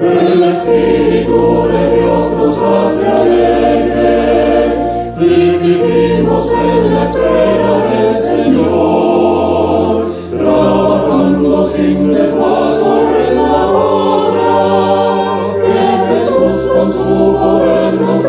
El Espíritu de Dios nos hace alegres. Y vivimos en la espera del Señor, trabajando sin desmayo en la obra que Jesús con su poder nos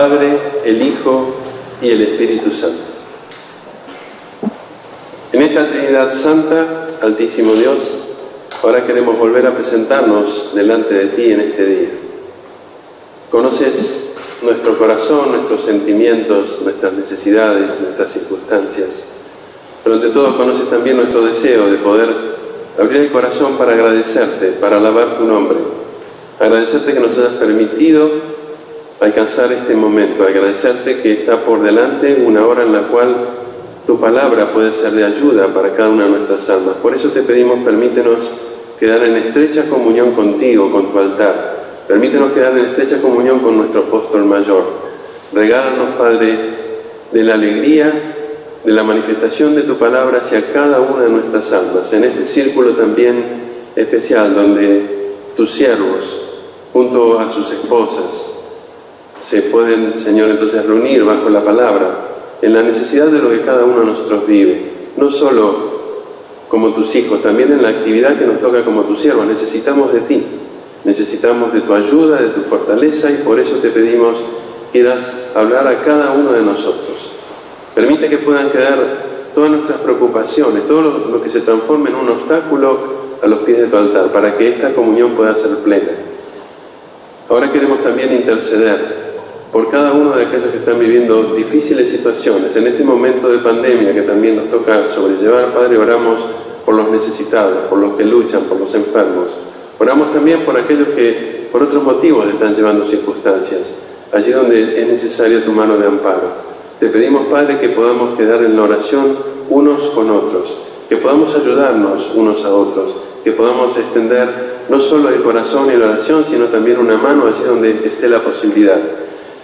Padre, el Hijo y el Espíritu Santo. En esta Trinidad Santa, Altísimo Dios, ahora queremos volver a presentarnos delante de ti en este día. Conoces nuestro corazón, nuestros sentimientos, nuestras necesidades, nuestras circunstancias, pero ante todo conoces también nuestro deseo de poder abrir el corazón para agradecerte, para alabar tu nombre, agradecerte que nos hayas permitido alcanzar este momento, agradecerte que está por delante una hora en la cual tu palabra puede ser de ayuda para cada una de nuestras almas. Por eso te pedimos, permítenos quedar en estrecha comunión contigo, con tu altar. Permítenos quedar en estrecha comunión con nuestro apóstol mayor. Regálanos, Padre, de la alegría de la manifestación de tu palabra hacia cada una de nuestras almas, en este círculo también especial donde tus siervos, junto a sus esposas, se pueden, Señor, entonces reunir bajo la palabra en la necesidad de lo que cada uno de nosotros vive, no solo como tus hijos, también en la actividad que nos toca como tus siervos. Necesitamos de ti, necesitamos de tu ayuda, de tu fortaleza y por eso te pedimos quieras hablar a cada uno de nosotros. Permite que puedan quedar todas nuestras preocupaciones, todo lo, lo que se transforme en un obstáculo a los pies de tu altar, para que esta comunión pueda ser plena. Ahora queremos también interceder por cada uno de aquellos que están viviendo difíciles situaciones. En este momento de pandemia que también nos toca sobrellevar, Padre, oramos por los necesitados, por los que luchan, por los enfermos. Oramos también por aquellos que por otros motivos están llevando circunstancias, allí donde es necesaria tu mano de amparo. Te pedimos, Padre, que podamos quedar en la oración unos con otros, que podamos ayudarnos unos a otros, que podamos extender no solo el corazón y la oración, sino también una mano allí donde esté la posibilidad.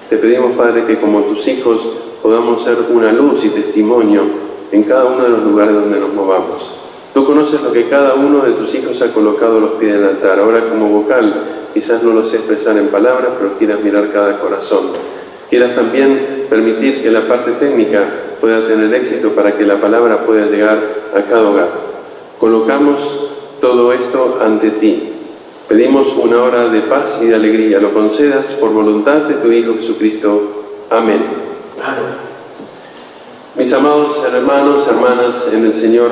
Te pedimos, Padre, que como tus hijos podamos ser una luz y testimonio en cada uno de los lugares donde nos movamos. Tú conoces lo que cada uno de tus hijos ha colocado a los pies del altar. Ahora como vocal, quizás no lo sé expresar en palabras, pero quieras mirar cada corazón. Quieras también permitir que la parte técnica pueda tener éxito para que la palabra pueda llegar a cada hogar. Colocamos todo esto ante ti. Pedimos una hora de paz y de alegría. Lo concedas por voluntad de tu Hijo Jesucristo. Amén. Mis amados hermanos, hermanas en el Señor,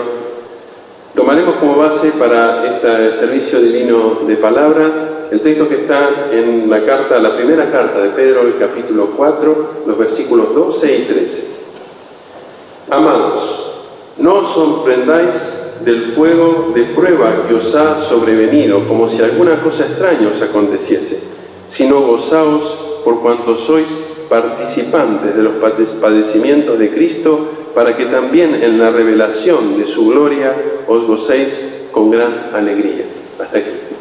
tomaremos como base para este servicio divino de palabra el texto que está en la carta, la primera carta de Pedro, el capítulo 4, los versículos 12 y 13. Amados, no os sorprendáis del fuego de prueba que os ha sobrevenido, como si alguna cosa extraña os aconteciese, sino gozaos por cuanto sois participantes de los padecimientos de Cristo, para que también en la revelación de su gloria os gocéis con gran alegría. Hasta aquí.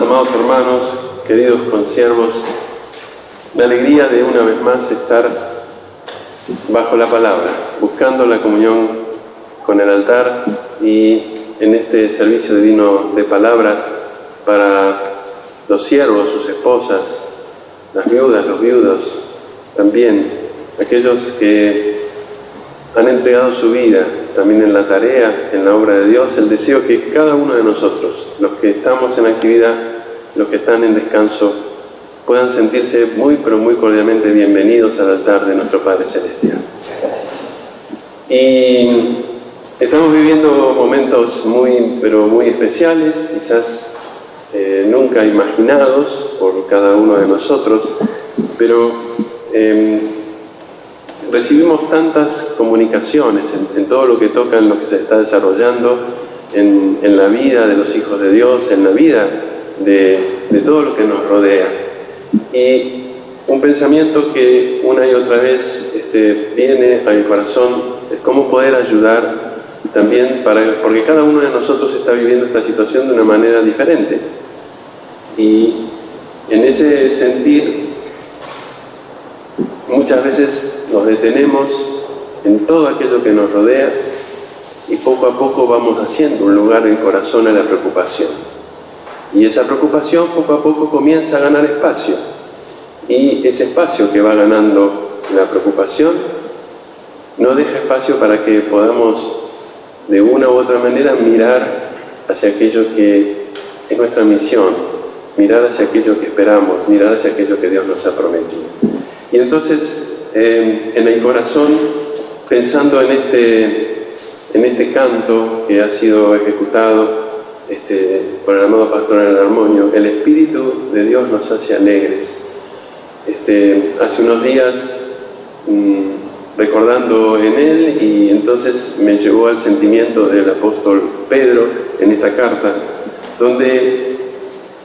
Amados hermanos, queridos consiervos, la alegría de una vez más estar bajo la palabra, buscando la comunión con el altar y en este servicio divino de palabra para los siervos, sus esposas, las viudas, los viudos, también aquellos que han entregado su vida también en la tarea, en la obra de Dios, el deseo que cada uno de nosotros, los que estamos en actividad, los que están en descanso, puedan sentirse muy, pero muy cordialmente bienvenidos al altar de nuestro Padre Celestial. Y estamos viviendo momentos muy, pero muy especiales, quizás eh, nunca imaginados por cada uno de nosotros, pero eh, recibimos tantas comunicaciones en, en, todo lo que toca, en lo que se está desarrollando, en, en la vida de los hijos de Dios, en la vida de, de, todo lo que nos rodea. Y un pensamiento que una y otra vez este, viene a mi corazón es cómo poder ayudar también, para, porque cada uno de nosotros está viviendo esta situación de una manera diferente. Y en ese sentir, muchas veces nos detenemos en todo aquello que nos rodea y poco a poco vamos haciendo un lugar en el corazón a la preocupación. Y esa preocupación poco a poco comienza a ganar espacio. Y ese espacio que va ganando la preocupación no deja espacio para que podamos de una u otra manera mirar hacia aquello que es nuestra misión, mirar hacia aquello que esperamos, mirar hacia aquello que Dios nos ha prometido. Y entonces, eh, en el corazón, pensando en este, en este canto que ha sido ejecutado este, por el amado pastor en el armonio, el Espíritu de Dios nos hace alegres. Este, hace unos días, mmm, recordando en él, y entonces me llevó al sentimiento del apóstol Pedro en esta carta, donde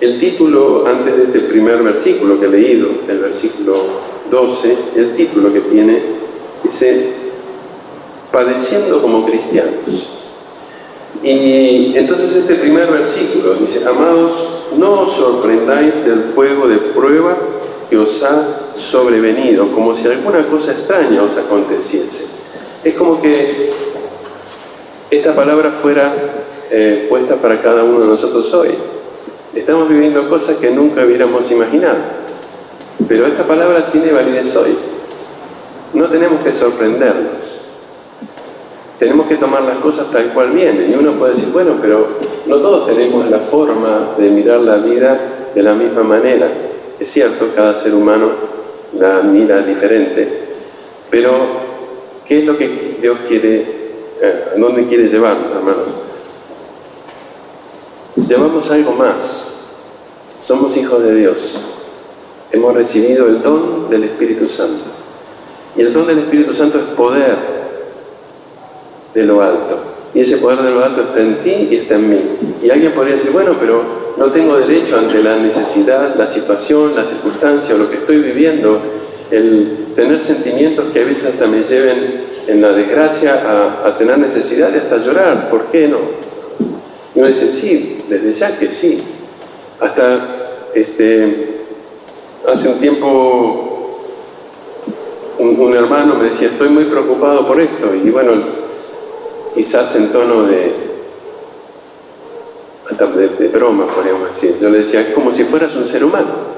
el título, antes de este primer versículo que he leído, el versículo 12, el título que tiene, dice, padeciendo como cristianos. Y entonces este primer versículo dice, amados, no os sorprendáis del fuego de prueba que os ha sobrevenido, como si alguna cosa extraña os aconteciese. Es como que esta palabra fuera eh, puesta para cada uno de nosotros hoy. Estamos viviendo cosas que nunca hubiéramos imaginado, pero esta palabra tiene validez hoy. No tenemos que sorprendernos. Tenemos que tomar las cosas tal cual vienen. Y uno puede decir, bueno, pero no todos tenemos la forma de mirar la vida de la misma manera. Es cierto, cada ser humano la mira diferente, pero ¿qué es lo que Dios quiere, eh, dónde quiere llevarnos, hermanos? Llevamos algo más. Somos hijos de Dios. Hemos recibido el don del Espíritu Santo. Y el don del Espíritu Santo es poder de lo alto. Y ese poder de lo alto está en ti y está en mí. Y alguien podría decir, bueno, pero no tengo derecho ante la necesidad, la situación, la circunstancia o lo que estoy viviendo, el tener sentimientos que a veces hasta me lleven en la desgracia a, a tener necesidad de hasta llorar. ¿Por qué no? Y uno dice, sí, desde ya que sí. Hasta este, hace un tiempo un, hermano me decía, estoy muy preocupado por esto. Y bueno, quizás en tono de, de, broma, podríamos decir. Yo le decía, es como si fueras un ser humano.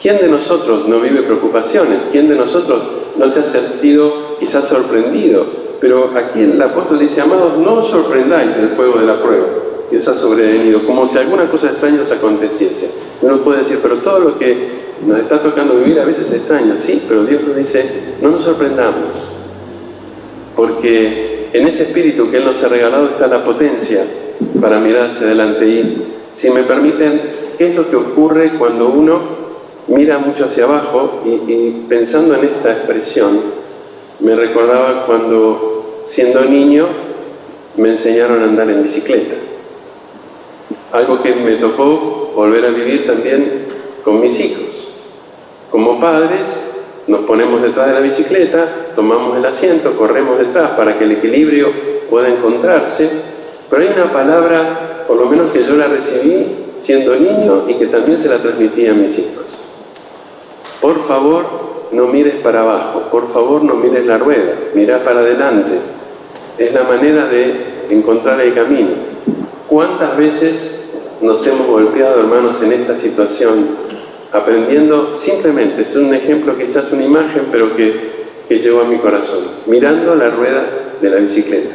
¿Quién de nosotros no vive preocupaciones? ¿Quién de nosotros no se ha sentido quizás sorprendido? Pero aquí el apóstol dice, amados, no os sorprendáis del fuego de la prueba que os ha sobrevenido, como si alguna cosa extraña os aconteciese. Uno puede decir, pero todo lo que nos está tocando vivir a veces es extraño. Sí, pero Dios nos dice, no nos sorprendamos, porque en ese espíritu que Él nos ha regalado está la potencia para mirar hacia adelante. Y si me permiten, ¿qué es lo que ocurre cuando uno mira mucho hacia abajo? Y, y pensando en esta expresión, me recordaba cuando siendo niño me enseñaron a andar en bicicleta. Algo que me tocó volver a vivir también con mis hijos. Como padres, nos ponemos detrás de la bicicleta, tomamos el asiento, corremos detrás para que el equilibrio pueda encontrarse, pero hay una palabra, por lo menos que yo la recibí siendo niño y que también se la transmití a mis hijos. Por favor, no mires para abajo, por favor, no mires la rueda, mira para adelante. Es la manera de encontrar el camino. ¿Cuántas veces nos hemos golpeado, hermanos, en esta situación aprendiendo simplemente, es un ejemplo, quizás una imagen, pero que, que llegó a mi corazón, mirando la rueda de la bicicleta.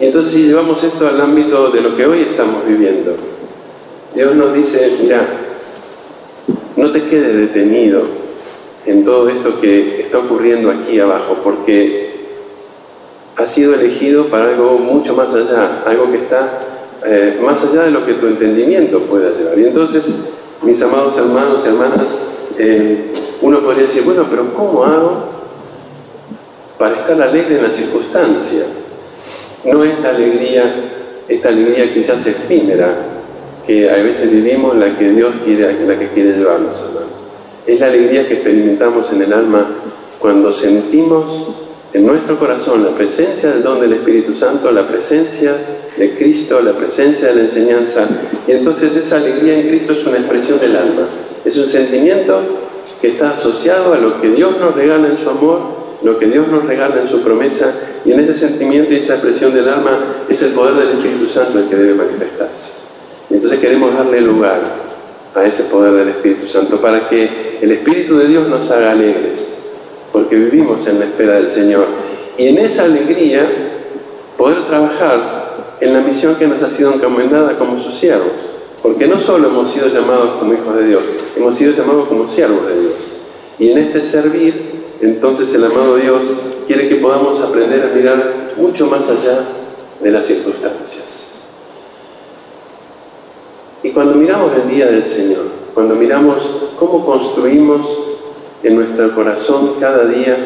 Y entonces si llevamos esto al ámbito de lo que hoy estamos viviendo, Dios nos dice, mira, no te quedes detenido en todo esto que está ocurriendo aquí abajo, porque has sido elegido para algo mucho más allá, algo que está eh, más allá de lo que tu entendimiento pueda llevar. Y entonces mis amados hermanos y hermanas, eh, uno podría decir, bueno, pero ¿cómo hago para estar alegre en la circunstancia? No es la alegría, esta alegría quizás efímera que a veces vivimos, la que Dios quiere, la que quiere llevarnos, hermanos. Es la alegría que experimentamos en el alma cuando sentimos en nuestro corazón la presencia del don del Espíritu Santo, la presencia de Cristo, la presencia de la enseñanza. Y entonces esa alegría en Cristo es una expresión del alma. Es un sentimiento que está asociado a lo que Dios nos regala en su amor, lo que Dios nos regala en su promesa. Y en ese sentimiento y esa expresión del alma es el poder del Espíritu Santo el que debe manifestarse. Y entonces queremos darle lugar a ese poder del Espíritu Santo para que el Espíritu de Dios nos haga alegres, porque vivimos en la espera del Señor. Y en esa alegría poder trabajar en la misión que nos ha sido encomendada como sus siervos. Porque no solo hemos sido llamados como hijos de Dios, hemos sido llamados como siervos de Dios. Y en este servir, entonces el amado Dios quiere que podamos aprender a mirar mucho más allá de las circunstancias. Y cuando miramos el día del Señor, cuando miramos cómo construimos en nuestro corazón cada día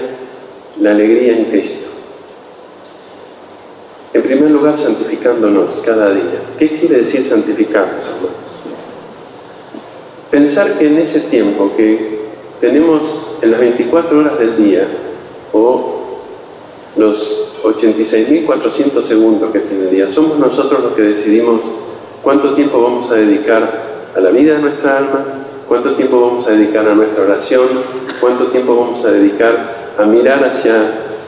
la alegría en Cristo. En primer lugar, santificándonos cada día. ¿Qué quiere decir santificarnos, hermanos? Pensar que en ese tiempo que tenemos en las 24 horas del día, o los 86.400 segundos que tiene el día, somos nosotros los que decidimos cuánto tiempo vamos a dedicar a la vida de nuestra alma, cuánto tiempo vamos a dedicar a nuestra oración, cuánto tiempo vamos a dedicar a mirar hacia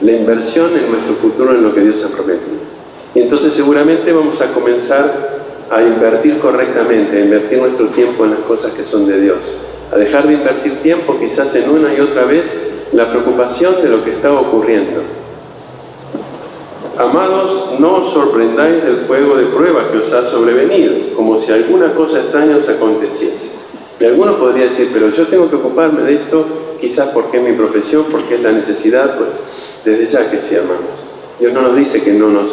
la inversión en nuestro futuro en lo que Dios ha prometido. Y entonces seguramente vamos a comenzar a invertir correctamente, a invertir nuestro tiempo en las cosas que son de Dios, a dejar de invertir tiempo quizás en una y otra vez la preocupación de lo que está ocurriendo. Amados, no os sorprendáis del fuego de prueba que os ha sobrevenido, como si alguna cosa extraña os aconteciese. Y algunos podrían decir, pero yo tengo que ocuparme de esto, quizás porque es mi profesión, porque es la necesidad, pues desde ya que sí, hermanos. Dios no nos dice que no nos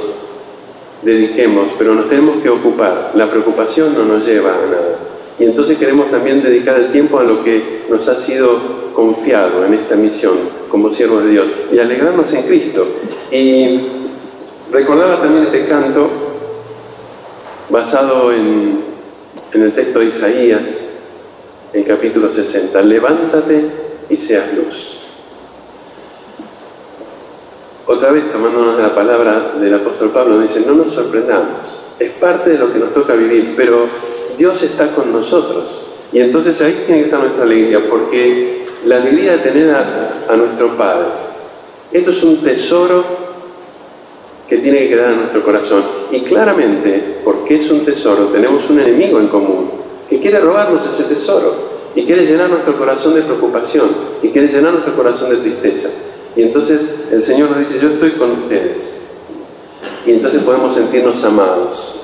dediquemos, pero nos tenemos que ocupar. La preocupación no nos lleva a nada. Y entonces queremos también dedicar el tiempo a lo que nos ha sido confiado en esta misión como siervos de Dios y alegrarnos en Cristo. Y recordaba también este canto basado en el texto de Isaías, en capítulo 60. Levántate y seas luz. Otra vez, tomándonos la palabra del apóstol Pablo, dice, no nos sorprendamos, es parte de lo que nos toca vivir, pero Dios está con nosotros. Y entonces ahí tiene que estar nuestra alegría, porque la alegría de tener a, a nuestro Padre, esto es un tesoro que tiene que quedar en nuestro corazón. Y claramente, porque es un tesoro, tenemos un enemigo en común que quiere robarnos ese tesoro y quiere llenar nuestro corazón de preocupación y quiere llenar nuestro corazón de tristeza. Y entonces el Señor nos dice, yo estoy con ustedes. Y entonces podemos sentirnos amados,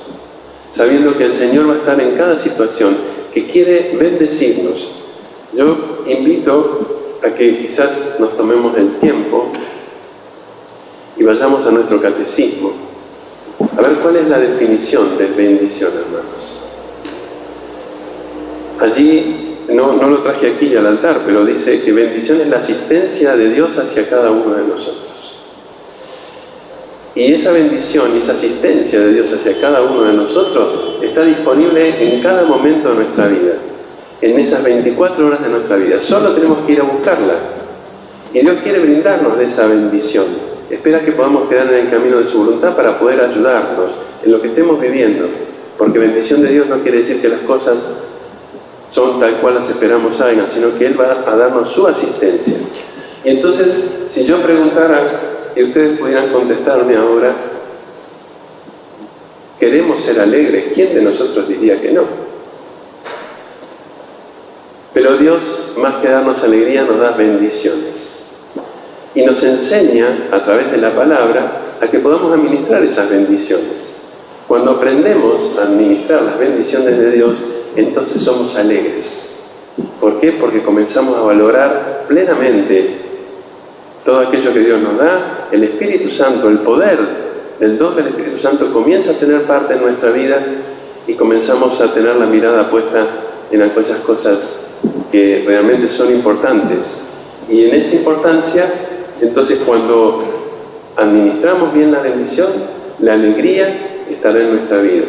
sabiendo que el Señor va a estar en cada situación, que quiere bendecirnos. Yo invito a que quizás nos tomemos el tiempo y vayamos a nuestro catecismo, a ver cuál es la definición de bendición, hermanos. Allí no, no, lo traje aquí al altar, pero dice que bendición es la asistencia de Dios hacia cada uno de nosotros. Y esa bendición y esa asistencia de Dios hacia cada uno de nosotros está disponible en cada momento de nuestra vida, en esas 24 horas de nuestra vida. Solo tenemos que ir a buscarla. Y Dios quiere brindarnos de esa bendición. Espera que podamos quedar en el camino de su voluntad para poder ayudarnos en lo que estemos viviendo. Porque bendición de Dios no quiere decir que las cosas son tal cual las esperamos hagan, sino que Él va a darnos su asistencia. Y entonces, si yo preguntara, y ustedes pudieran contestarme ahora, queremos ser alegres, ¿quién de nosotros diría que no? Pero Dios, más que darnos alegría, nos da bendiciones. Y nos enseña, a través de la palabra, a que podamos administrar esas bendiciones. Cuando aprendemos a administrar las bendiciones de Dios, entonces somos alegres. ¿Por qué? Porque comenzamos a valorar plenamente todo aquello que Dios nos da, el Espíritu Santo, el poder del don del Espíritu Santo comienza a tener parte en nuestra vida y comenzamos a tener la mirada puesta en aquellas cosas que realmente son importantes. Y en esa importancia, entonces cuando administramos bien la bendición, la alegría estará en nuestra vida.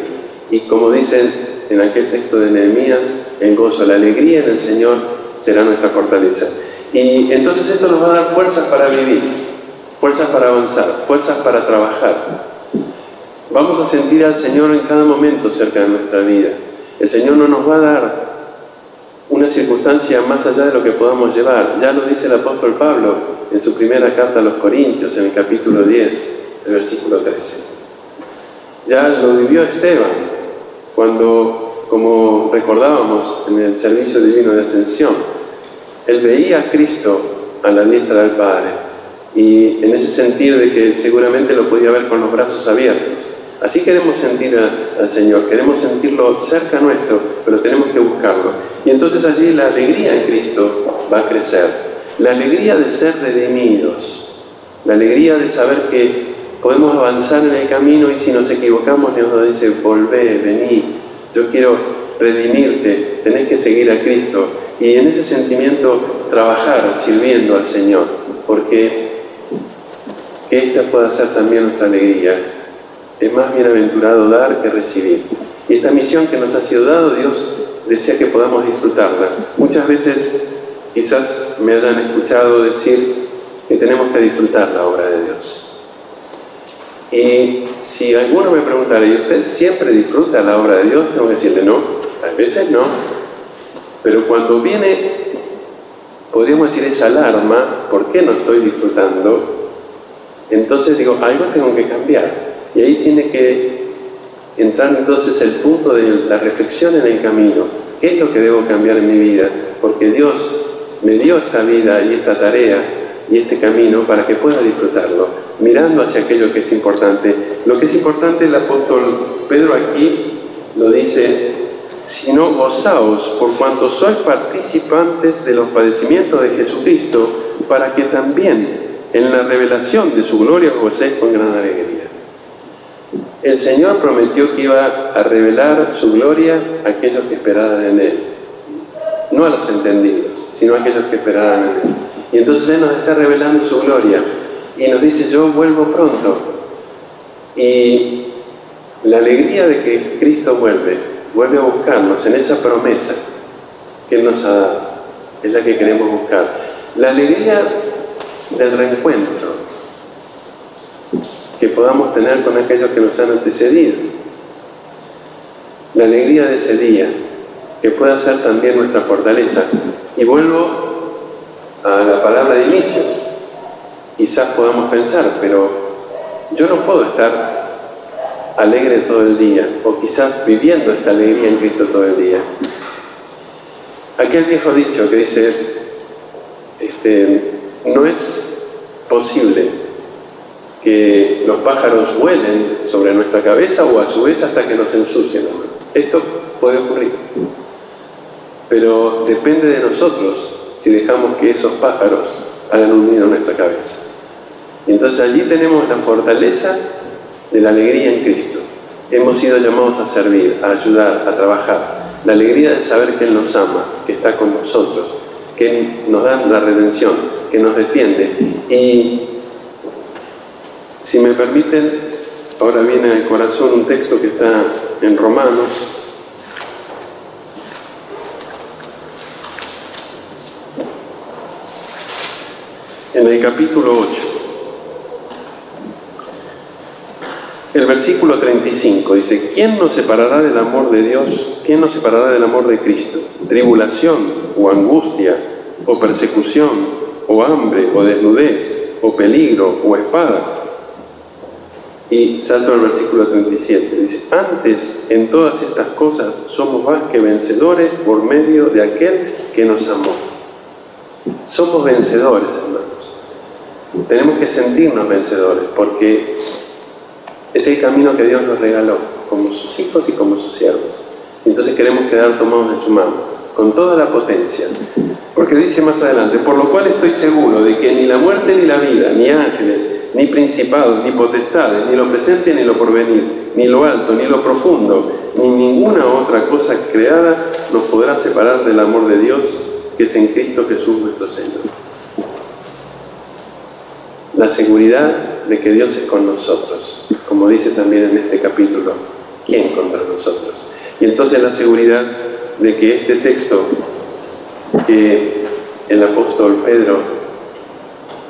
Y como dicen en aquel texto de Nehemías, el gozo, la alegría en el Señor será nuestra fortaleza. Y entonces esto nos va a dar fuerzas para vivir, fuerzas para avanzar, fuerzas para trabajar. Vamos a sentir al Señor en cada momento cerca de nuestra vida. El Señor no nos va a dar una circunstancia más allá de lo que podamos llevar. Ya lo dice el apóstol Pablo en su primera carta a los Corintios, en el capítulo 10, el versículo 13. Ya lo vivió Esteban cuando como recordábamos en el servicio divino de ascensión, él veía a Cristo a la diestra del Padre y en ese sentido de que seguramente lo podía ver con los brazos abiertos. Así queremos sentir a- al Señor, queremos sentirlo cerca nuestro, pero tenemos que buscarlo. Y entonces allí la alegría en Cristo va a crecer. La alegría de ser redimidos, la alegría de saber que podemos avanzar en el camino y si nos equivocamos Dios nos dice, volvé, vení, yo quiero redimirte, tenés que seguir a Cristo. Y en ese sentimiento trabajar sirviendo al Señor, porque que esta pueda ser también nuestra alegría. Es más bienaventurado dar que recibir. Y esta misión que nos ha sido dado, Dios desea que podamos disfrutarla. Muchas veces quizás me hayan escuchado decir que tenemos que disfrutar la obra de Dios. Si alguno me preguntara, ¿y usted siempre disfruta la obra de Dios? Tengo que decirle no, a veces no. Pero cuando viene, podríamos decir, esa alarma, ¿por qué no estoy disfrutando? Entonces digo, algo tengo que cambiar. Y ahí tiene que entrar entonces el punto de la reflexión en el camino. ¿Qué es lo que debo cambiar en mi vida? Porque Dios me dio esta vida y esta tarea y este camino para que pueda disfrutarlo, mirando hacia aquello que es importante. Lo que es importante el apóstol Pedro aquí lo dice, sino gozaos por cuanto sois participantes de los padecimientos de Jesucristo, para que también en la revelación de su gloria gocéis con gran alegría. El Señor prometió que iba a revelar su gloria a aquellos que esperaran en Él. No a los entendidos, sino a aquellos que esperaran en Él. Y entonces Él nos está revelando su gloria. Y nos dice, yo vuelvo pronto. Y la alegría de que Cristo vuelve, vuelve a buscarnos en esa promesa que Él nos ha dado. Es la que queremos buscar. La alegría del reencuentro que podamos tener con aquellos que nos han antecedido. La alegría de ese día, que pueda ser también nuestra fortaleza. Y vuelvo a la palabra de inicio. Quizás podamos pensar, pero yo no puedo estar alegre todo el día, o quizás viviendo esta alegría en Cristo todo el día. Aquel viejo dicho que dice, este, no es posible que los pájaros vuelen sobre nuestra cabeza o a su vez hasta que nos ensucien. Esto puede ocurrir. Pero depende de nosotros si dejamos que esos pájaros hagan un nido en nuestra cabeza. Entonces allí tenemos la fortaleza de la alegría en Cristo. Hemos sido llamados a servir, a ayudar, a trabajar. La alegría de saber que Él nos ama, que está con nosotros, que nos da la redención, que nos defiende. Y si me permiten, ahora viene al corazón un texto que está en Romanos. En el capítulo 8. El versículo 35 dice, ¿quién nos separará del amor de Dios? ¿Quién nos separará del amor de Cristo? ¿Tribulación o angustia o persecución o hambre o desnudez o peligro o espada? Y salto al versículo 37, dice, antes en todas estas cosas somos más que vencedores por medio de aquel que nos amó. Somos vencedores, hermanos. Tenemos que sentirnos vencedores porque es el camino que Dios nos regaló como sus hijos y como sus siervos. Entonces queremos quedar tomados en su mano, con toda la potencia. Porque dice más adelante, por lo cual estoy seguro de que ni la muerte ni la vida, ni ángeles, ni principados, ni potestades, ni lo presente ni lo porvenir, ni lo alto, ni lo profundo, ni ninguna otra cosa creada nos podrá separar del amor de Dios que es en Cristo Jesús nuestro Señor. La seguridad de que Dios es con nosotros, como dice también en este capítulo, ¿quién contra nosotros? Y entonces la seguridad de que este texto que el apóstol Pedro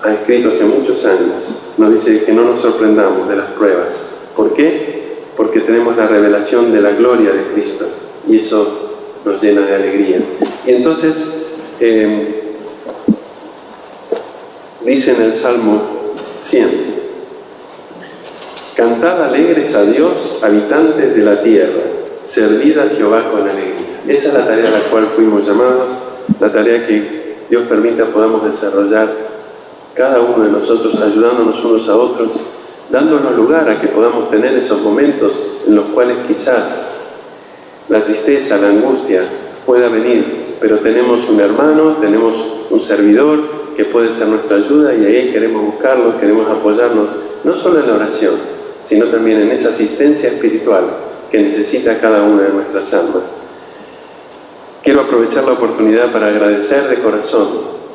ha escrito hace muchos años, nos dice que no nos sorprendamos de las pruebas. ¿Por qué? Porque tenemos la revelación de la gloria de Cristo y eso nos llena de alegría. Y entonces, eh, dice en el Salmo 100, Cantad alegres a Dios, habitantes de la tierra, servir a Jehová con alegría. Esa es la tarea a la cual fuimos llamados, la tarea que Dios permita podamos desarrollar cada uno de nosotros, ayudándonos unos a otros, dándonos lugar a que podamos tener esos momentos en los cuales quizás la tristeza, la angustia pueda venir, pero tenemos un hermano, tenemos un servidor que puede ser nuestra ayuda y ahí queremos buscarlo, queremos apoyarnos, no solo en la oración, sino también en esa asistencia espiritual que necesita cada una de nuestras almas. Quiero aprovechar la oportunidad para agradecer de corazón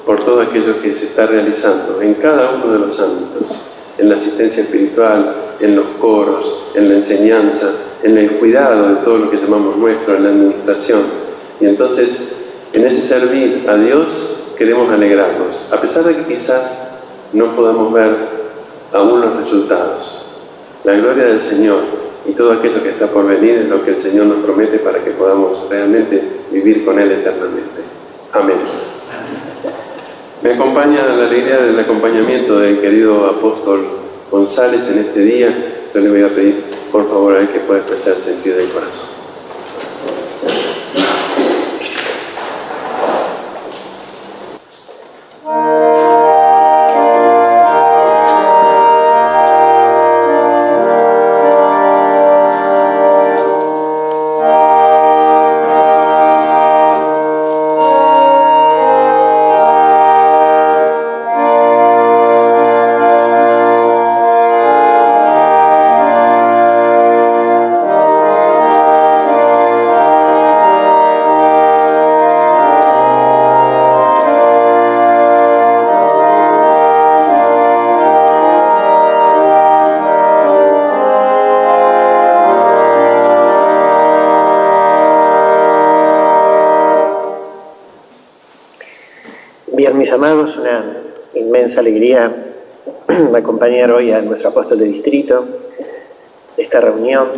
por todo aquello que se está realizando en cada uno de los ámbitos, en la asistencia espiritual, en los coros, en la enseñanza, en el cuidado de todo lo que llamamos nuestro, en la administración. Y entonces, en ese servir a Dios, queremos alegrarnos, a pesar de que quizás no podamos ver aún los resultados. La gloria del Señor y todo aquello que está por venir es lo que el Señor nos promete para que podamos realmente vivir con Él eternamente. Amén. Me acompaña la alegría del acompañamiento del querido apóstol González en este día. Yo le voy a pedir, por favor, a él que pueda expresar el sentido del corazón. Amados, una inmensa alegría acompañar hoy a nuestro apóstol de distrito, esta reunión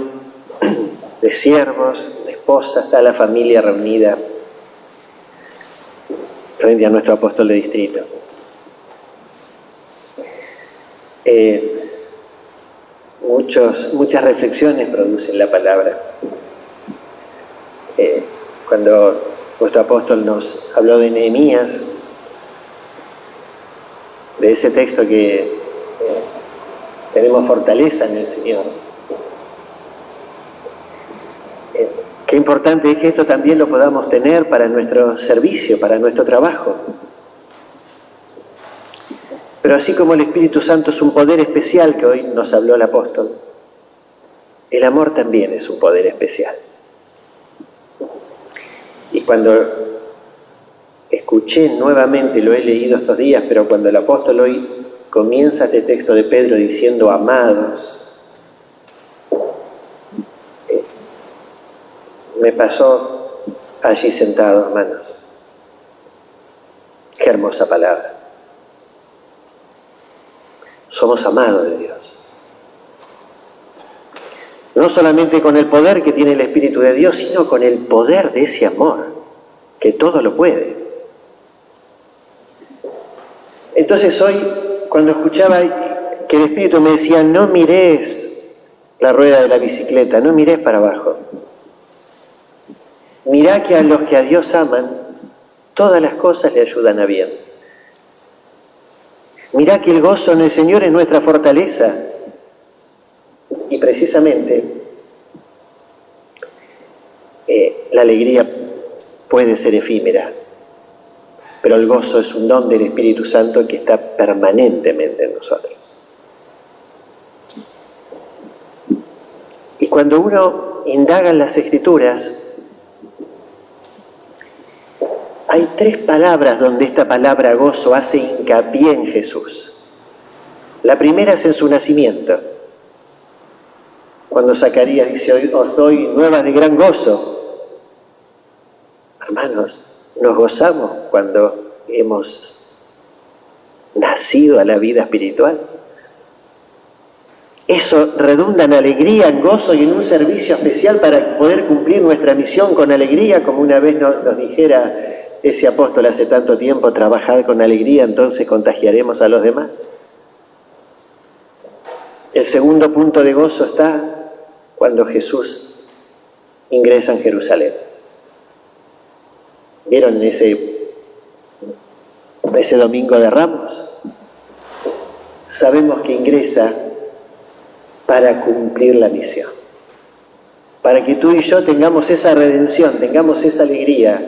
de siervos, de esposas, está la familia reunida frente a nuestro apóstol de distrito. Eh, muchas reflexiones producen la palabra. Eh, cuando nuestro apóstol nos habló de Nehemías, ese texto que eh, tenemos fortaleza en el Señor. Eh, qué importante es que esto también lo podamos tener para nuestro servicio, para nuestro trabajo. Pero así como el Espíritu Santo es un poder especial que hoy nos habló el apóstol, el amor también es un poder especial. Y cuando escuché nuevamente, lo he leído estos días, pero cuando el apóstol hoy comienza este texto de Pedro diciendo amados, eh, me pasó allí sentado, hermanos. Qué hermosa palabra. Somos amados de Dios. No solamente con el poder que tiene el Espíritu de Dios, sino con el poder de ese amor, que todo lo puede. Entonces hoy, cuando escuchaba que el Espíritu me decía, no mires la rueda de la bicicleta, no mires para abajo. Mirá que a los que a Dios aman, todas las cosas le ayudan a bien. Mirá que el gozo en el Señor es nuestra fortaleza. Y precisamente eh, la alegría puede ser efímera, pero el gozo es un don del Espíritu Santo que está permanentemente en nosotros. Y cuando uno indaga en las escrituras, hay tres palabras donde esta palabra gozo hace hincapié en Jesús. La primera es en su nacimiento, cuando Zacarías dice, os doy nuevas de gran gozo. Hermanos, nos gozamos cuando hemos nacido a la vida espiritual. Eso redunda en alegría, en gozo y en un servicio especial para poder cumplir nuestra misión con alegría, como una vez nos, dijera ese apóstol hace tanto tiempo, trabajar con alegría, entonces contagiaremos a los demás. El segundo punto de gozo está cuando Jesús ingresa en Jerusalén. ¿Vieron ese, ese domingo de Ramos? Sabemos que ingresa para cumplir la misión. Para que tú y yo tengamos esa redención, tengamos esa alegría,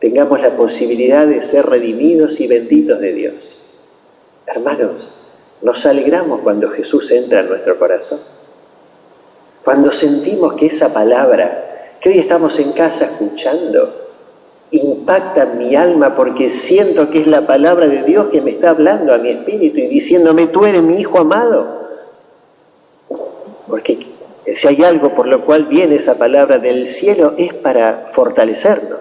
tengamos la posibilidad de ser redimidos y benditos de Dios. Hermanos, nos alegramos cuando Jesús entra en nuestro corazón. Cuando sentimos que esa palabra que hoy estamos en casa escuchando impacta mi alma porque siento que es la palabra de Dios que me está hablando a mi espíritu y diciéndome, tú eres mi hijo amado. Porque si hay algo por lo cual viene esa palabra del cielo es para fortalecernos.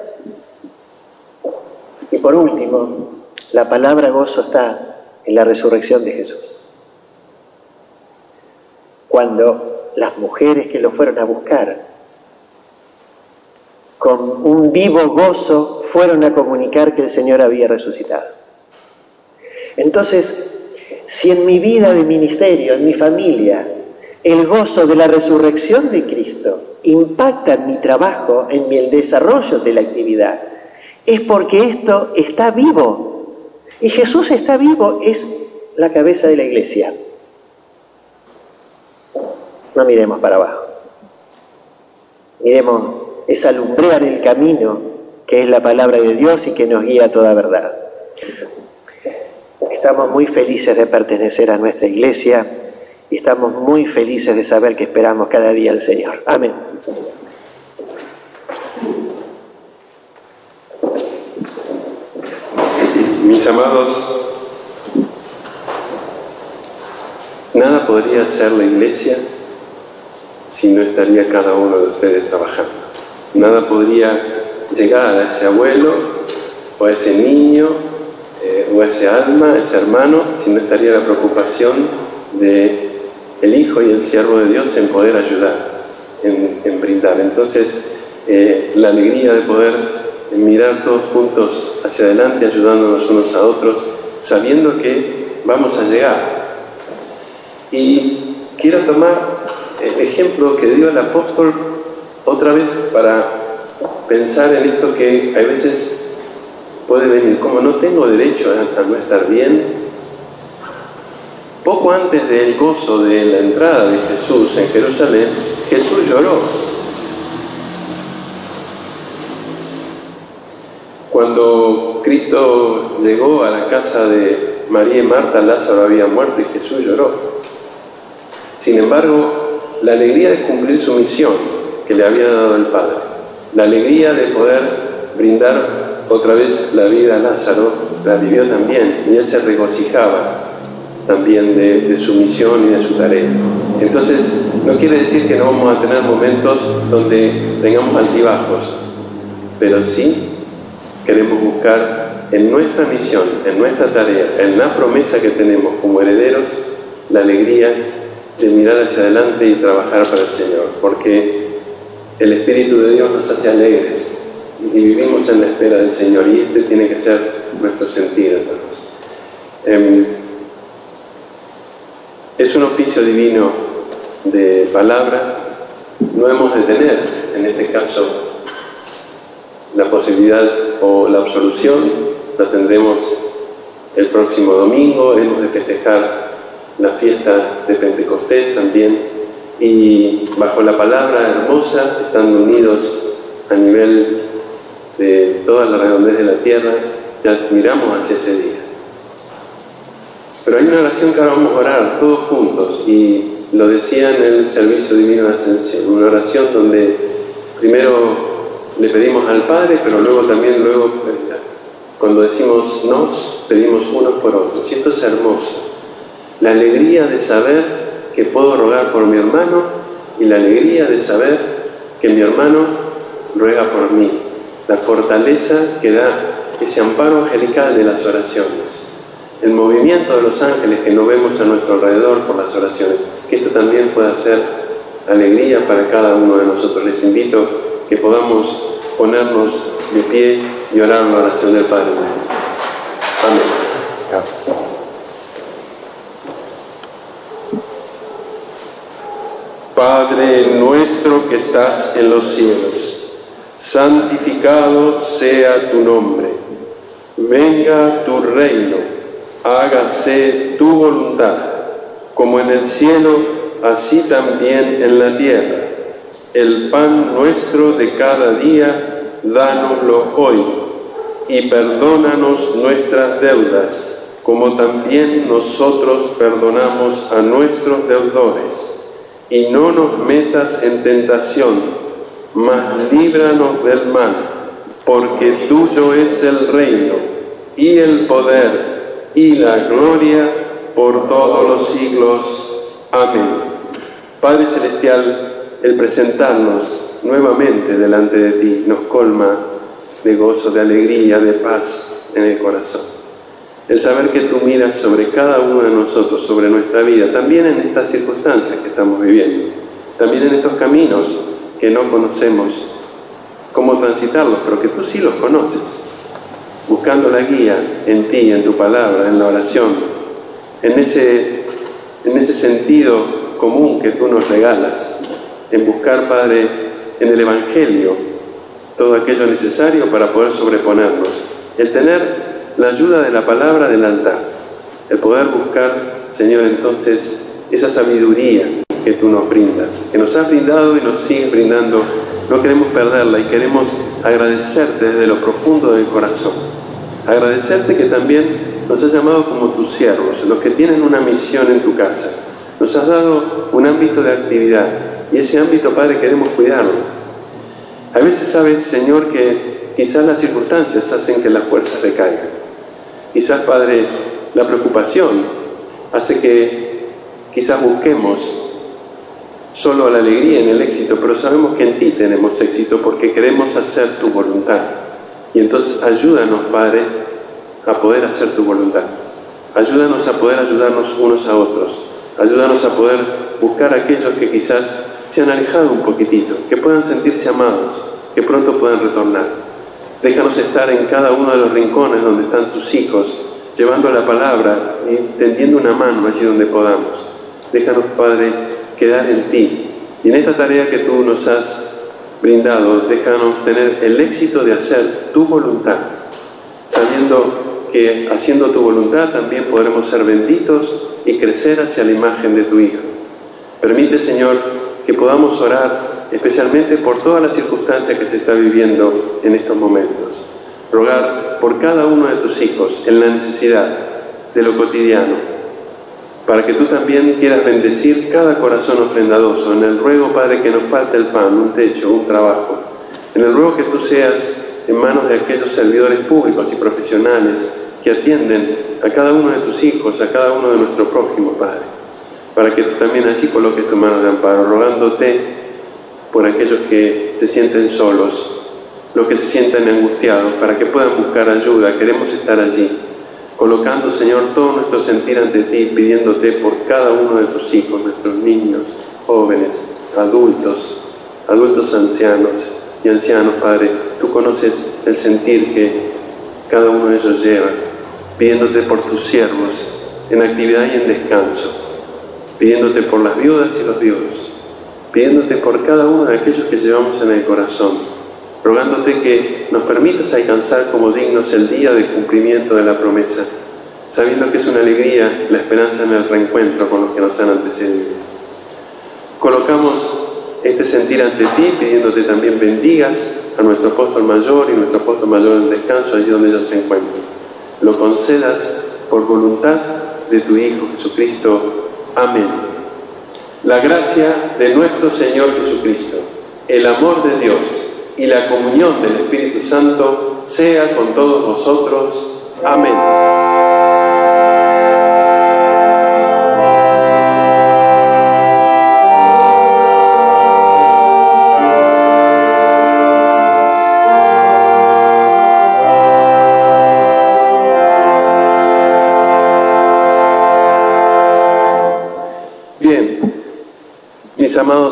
Y por último, la palabra gozo está en la resurrección de Jesús. Cuando las mujeres que lo fueron a buscar, con un vivo gozo, fueron a comunicar que el Señor había resucitado. Entonces, si en mi vida de ministerio, en mi familia, el gozo de la resurrección de Cristo impacta en mi trabajo, en el desarrollo de la actividad, es porque esto está vivo. Y Jesús está vivo, es la cabeza de la iglesia. No miremos para abajo. Miremos, es alumbrar el camino que es la palabra de Dios y que nos guía a toda verdad. Estamos muy felices de pertenecer a nuestra iglesia y estamos muy felices de saber que esperamos cada día al Señor. Amén. Mis amados, nada podría ser la iglesia si no estaría cada uno de ustedes trabajando. Nada podría llegar a ese abuelo o a ese niño eh, o a ese alma, a ese hermano, si no estaría la preocupación de el Hijo y el siervo de Dios en poder ayudar, en, brindar. Entonces, eh, la alegría de poder mirar todos juntos hacia adelante, ayudándonos unos a otros, sabiendo que vamos a llegar. Y quiero tomar el ejemplo que dio el apóstol otra vez para pensar en esto que a veces puede venir, como no tengo derecho a, no estar bien, poco antes del gozo de la entrada de Jesús en Jerusalén, Jesús lloró. Cuando Cristo llegó a la casa de María y Marta, Lázaro había muerto y Jesús lloró. Sin embargo, la alegría de cumplir su misión que le había dado el Padre, la alegría de poder brindar otra vez la vida a Lázaro, la vivió también y él se regocijaba también de, de, su misión y de su tarea. Entonces, no quiere decir que no vamos a tener momentos donde tengamos altibajos, pero sí queremos buscar en nuestra misión, en nuestra tarea, en la promesa que tenemos como herederos, la alegría de mirar hacia adelante y trabajar para el Señor, porque el Espíritu de Dios nos hace alegres. Y vivimos en la espera del Señor y este tiene que ser nuestro sentido, hermanos. Eh, es un oficio divino de palabra, no hemos de tener en este caso la posibilidad o la absolución, la tendremos el próximo domingo, hemos de festejar la fiesta de Pentecostés también y bajo la palabra hermosa, estando unidos a nivel de toda la redondez de la tierra, ya miramos hacia ese día. Pero hay una oración que ahora vamos a orar todos juntos y lo decía en el servicio divino de ascensión, una oración donde primero le pedimos al Padre, pero luego también luego cuando decimos nos, pedimos unos por otros. Y esto es hermoso. La alegría de saber que puedo rogar por mi hermano y la alegría de saber que mi hermano ruega por mí. La fortaleza que da ese amparo angelical de las oraciones el movimiento de los ángeles que no vemos a nuestro alrededor por las oraciones, que esto también pueda ser alegría para cada uno de nosotros. Les invito que podamos ponernos de pie y orar la oración del Padre. Amén. Padre nuestro que estás en los cielos, santificado sea tu nombre. Venga tu reino, hágase tu voluntad, como en el cielo, así también en la tierra. El pan nuestro de cada día, dánoslo hoy, y perdónanos nuestras deudas, como también nosotros perdonamos a nuestros deudores. Y no nos metas en tentación, mas líbranos del mal, porque tuyo es el reino, y el poder, y la gloria por todos los siglos. Amén. Padre Celestial, el presentarnos nuevamente delante de ti nos colma de gozo, de alegría, de paz en el corazón. El saber que tú miras sobre cada uno de nosotros, sobre nuestra vida, también en estas circunstancias que estamos viviendo, también en estos caminos que no conocemos cómo transitarlos, pero que tú sí los conoces, buscando la guía en ti, en tu palabra, en la oración, en ese, en ese sentido común que tú nos regalas, en buscar, Padre, en el Evangelio todo aquello necesario para poder sobreponernos, el tener la ayuda de la palabra del altar, el poder buscar, Señor, entonces esa sabiduría que tú nos brindas, que nos has brindado y nos sigues brindando, no queremos perderla y queremos agradecerte desde lo profundo del corazón. Agradecerte que también nos has llamado como tus siervos, los que tienen una misión en tu casa. Nos has dado un ámbito de actividad y ese ámbito, Padre, queremos cuidarlo. A veces sabes, Señor, que quizás las circunstancias hacen que las fuerzas decaigan. Quizás, Padre, la preocupación hace que quizás busquemos solo la alegría en el éxito, pero sabemos que en ti tenemos éxito porque queremos hacer tu voluntad. Y entonces ayúdanos, Padre, a poder hacer tu voluntad. Ayúdanos a poder ayudarnos unos a otros. Ayúdanos a poder buscar a aquellos que quizás se han alejado un poquitito, que puedan sentirse amados, que pronto puedan retornar. Déjanos estar en cada uno de los rincones donde están tus hijos, llevando la palabra y tendiendo una mano allí donde podamos. Déjanos, Padre, quedar en ti. Y en esta tarea que tú nos has brindado, déjanos tener el éxito de hacer tu voluntad, sabiendo que haciendo tu voluntad también podremos ser benditos y crecer hacia la imagen de tu Hijo. Permite, Señor, que podamos orar especialmente por todas las circunstancias que se está viviendo en estos momentos. Rogar por cada uno de tus hijos en la necesidad de lo cotidiano, para que tú también quieras bendecir cada corazón ofrendadoso. En el ruego, Padre, que nos falte el pan, un techo, un trabajo. En el ruego que tú seas en manos de aquellos servidores públicos y profesionales que atienden a cada uno de tus hijos, a cada uno de nuestros prójimos, Padre, para que tú también allí coloques tu mano de amparo, rogándote por aquellos que se sienten solos, los que se sienten angustiados, para que puedan buscar ayuda. Queremos estar allí, colocando, Señor, todo nuestro sentir ante ti, pidiéndote por cada uno de tus hijos, nuestros niños, jóvenes, adultos, adultos ancianos y ancianos, Padre. Tú conoces el sentir que cada uno de ellos lleva, pidiéndote por tus siervos en actividad y en descanso, pidiéndote por las viudas y los viudos, pidiéndote por cada uno de aquellos que llevamos en el corazón, rogándote que nos permitas alcanzar como dignos el día de cumplimiento de la promesa, sabiendo que es una alegría la esperanza en el reencuentro con los que nos han antecedido. Colocamos este sentir ante ti, pidiéndote también bendigas a nuestro apóstol mayor y nuestro apóstol mayor en descanso, allí donde ellos se encuentran. Lo concedas por voluntad de tu Hijo Jesucristo. Amén. La gracia de nuestro Señor Jesucristo, el amor de Dios y la comunión del Espíritu Santo sea con todos vosotros. Amén.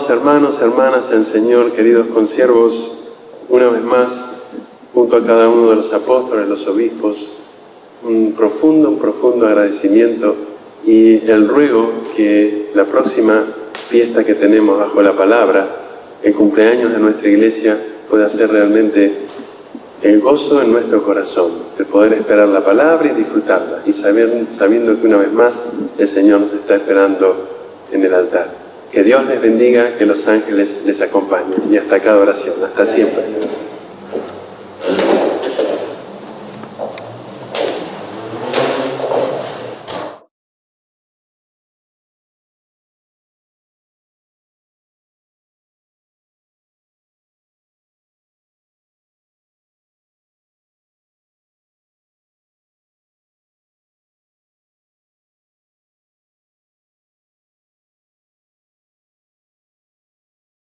Hermanos, hermanas del Señor, queridos consiervos, una vez más, junto a cada uno de los apóstoles, los obispos, un profundo, un profundo agradecimiento y el ruego que la próxima fiesta que tenemos bajo la palabra, el cumpleaños de nuestra iglesia, pueda ser realmente el gozo en nuestro corazón, el poder esperar la palabra y disfrutarla, y saber, sabiendo que una vez más el Señor nos está esperando en el altar. Que Dios les bendiga, que los ángeles les acompañen. Y hasta acá oración. Hasta siempre.